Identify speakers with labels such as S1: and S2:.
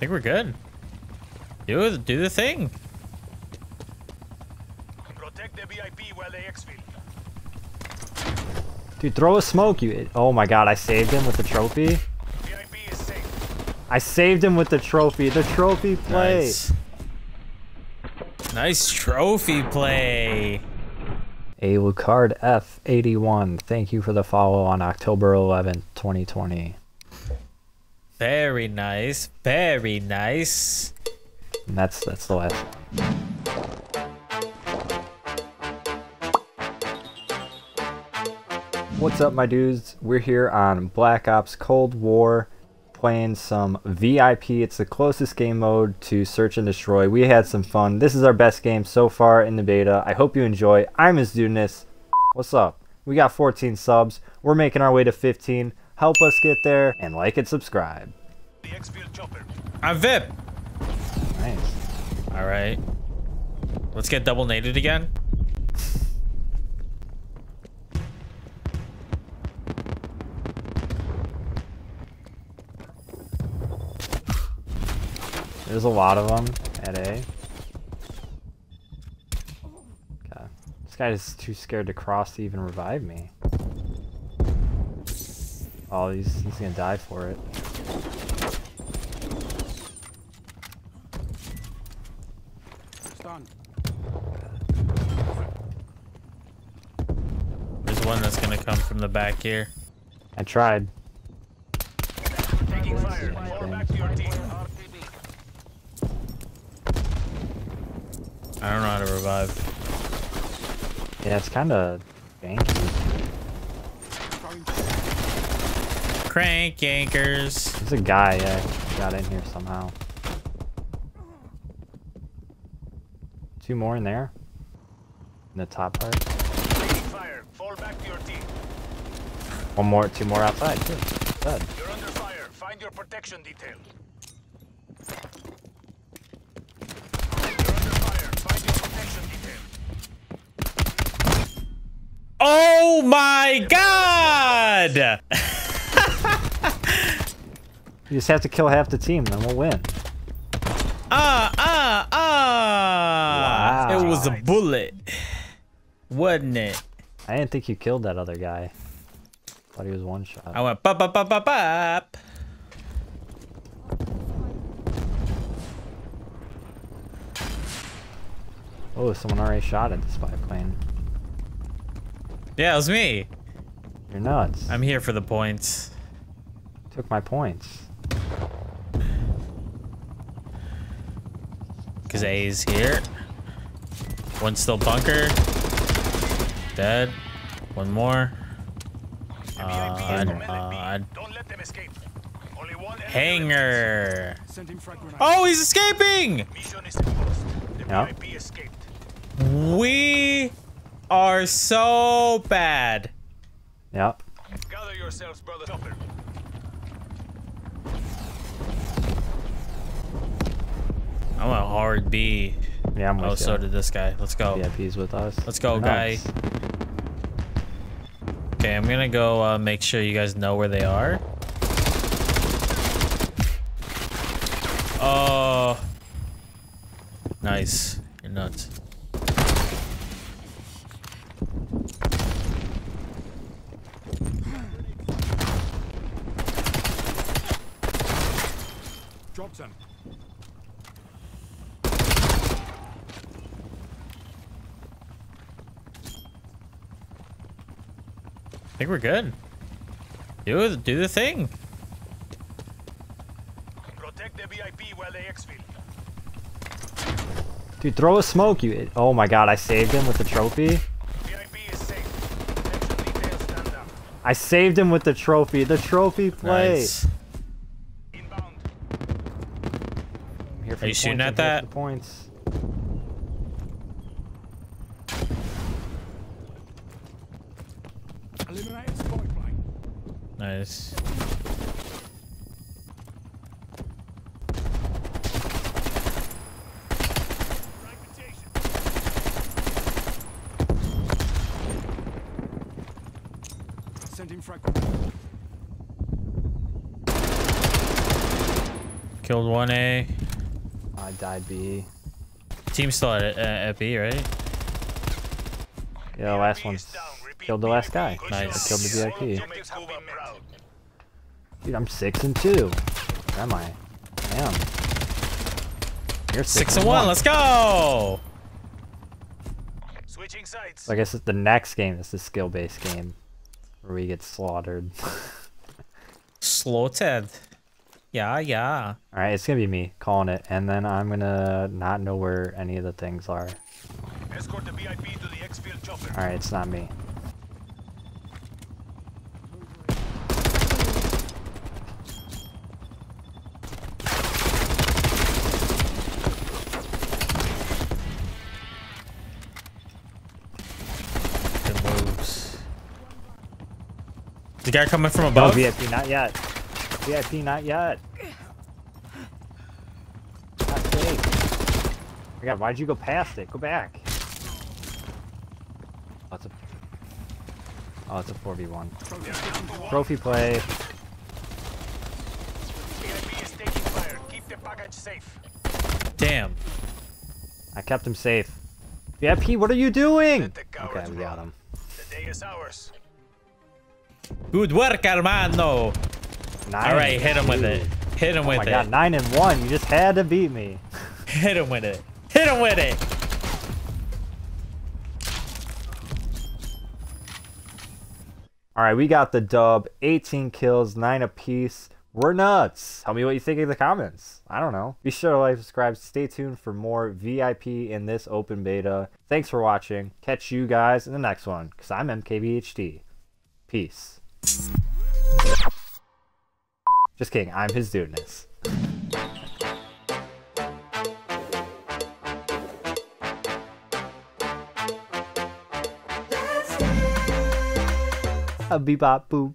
S1: think we're good. Do do the thing.
S2: Protect the VIP while they exfil.
S3: Dude, throw a smoke, you. Oh my god, I saved him with the trophy.
S2: VIP is safe.
S3: I saved him with the trophy. The trophy play.
S1: Nice. Nice trophy play.
S3: A Lucard F81. Thank you for the follow on October 11th, 2020.
S1: Very nice. Very nice.
S3: And that's that's the last. What's up, my dudes? We're here on Black Ops Cold War playing some VIP. It's the closest game mode to Search and Destroy. We had some fun. This is our best game so far in the beta. I hope you enjoy. I'm HisDudeness. What's up? We got 14 subs. We're making our way to 15. Help us get there and like and subscribe.
S2: The chopper.
S1: I'm VIP.
S3: Nice.
S1: All right. Let's get double nated again.
S3: There's a lot of them at A. Okay. This guy is too scared to cross to even revive me. Oh, he's, he's gonna die for it.
S2: Stunned.
S1: There's one that's gonna come from the back here.
S3: I tried.
S2: Taking fire. Back to your team.
S1: I don't know how to revive.
S3: Yeah, it's kinda banky.
S1: Crank anchors.
S3: There's a guy, yeah, he got in here somehow. Two more in there. In the top part.
S2: Fire. Fall back to your team.
S3: One more, two more outside too. Good.
S2: You're under fire. Find your protection detail. You're under fire. Find your protection detail.
S1: Oh my god!
S3: You just have to kill half the team, then we'll win.
S1: Ah, ah, ah!
S3: Wow.
S1: It was a bullet. Wasn't it?
S3: I didn't think you killed that other guy. Thought he was one shot.
S1: I went bop bop bop bop bop.
S3: Oh, someone already shot at the spy plane.
S1: Yeah, it was me.
S3: You're nuts.
S1: I'm here for the points.
S3: Took my points.
S1: Cause A is here. One still bunker. Dead. One more.
S2: The
S1: Uh,
S2: VIP is
S1: and, uh,
S2: Don't let them escape. Only one
S1: hanger.
S2: Sending frag grenade.
S1: Oh, he's escaping!
S2: Mission is imposed. The
S3: Yeah.
S1: We are so bad.
S3: Yep.
S2: Gather yourselves, brother.
S1: I went hard B.
S3: Yeah, I'm with
S1: Oh,
S3: ya.
S1: so did this guy. Let's go.
S3: VIP's with us.
S1: Let's go,
S3: You're
S1: guy. Okay, I'm gonna go uh, make sure you guys know where they are. Oh. Nice. You're nuts.
S2: Dropped him.
S1: I think we're good. Do do the thing.
S2: Protect the VIP while they exfil.
S3: Dude, throw a smoke, you. Oh my god, I saved him with the trophy.
S2: VIP is safe. Stand down.
S3: I saved him with the trophy. The trophy play.
S1: Nice.
S2: Inbound.
S3: I'm here for
S1: Are you shooting
S3: points,
S1: at that?
S3: the points.
S2: Eliminated spy plane.
S1: Nice.
S2: Fragmentation. Sending frag.
S1: Killed one A.
S3: I died B.
S1: Team still at, uh, at B, right?
S3: Yeah, the last
S2: VIP
S3: one
S2: is down. Repeat,
S3: killed the last guy.
S2: Good
S1: Nice.
S2: job.
S3: Killed the VIP.
S2: objectives have been met.
S3: Dude, I'm six and two. Where am I? Damn. You're six,
S1: Six and one. Let's go.
S2: Switching sides.
S3: So I guess it's the next game is the skill-based game, where we get slaughtered.
S1: Slaughtered. Yeah, yeah.
S3: All right, it's gonna be me calling it, and then I'm gonna not know where any of the things are.
S2: Escort the VIP to the exfil chopper.
S3: All right, it's not me.
S1: Good moves. The guy coming from
S3: No
S1: above.
S3: VIP, not yet. VIP, not yet. Not safe. My God, why'd you go past it? Go back. Oh, it's a. Oh, it's a 4v1. Trophy play.
S2: VIP is taking fire. Keep the package safe.
S1: Damn.
S3: I kept him safe. VIP, what are you doing?
S2: Let the cowards
S3: Okay, we got him.
S2: The day is ours.
S1: Good work, hermano.
S3: Nine
S1: All right, hit him with it. Hit him
S3: Oh
S1: with
S3: my
S1: it.
S3: god, 9 and 1. You just had to beat me.
S1: Hit him with it. Hit him with it.
S3: All right, we got the dub. 18 kills, 9 apiece. We're nuts. Tell me what you think in the comments. I don't know. Be sure to like, subscribe. Stay tuned for more VIP in this open beta. Thanks for watching. Catch you guys in the next one because I'm MKBHD. Peace. Just kidding. I'm his dudeness. A bebop boop.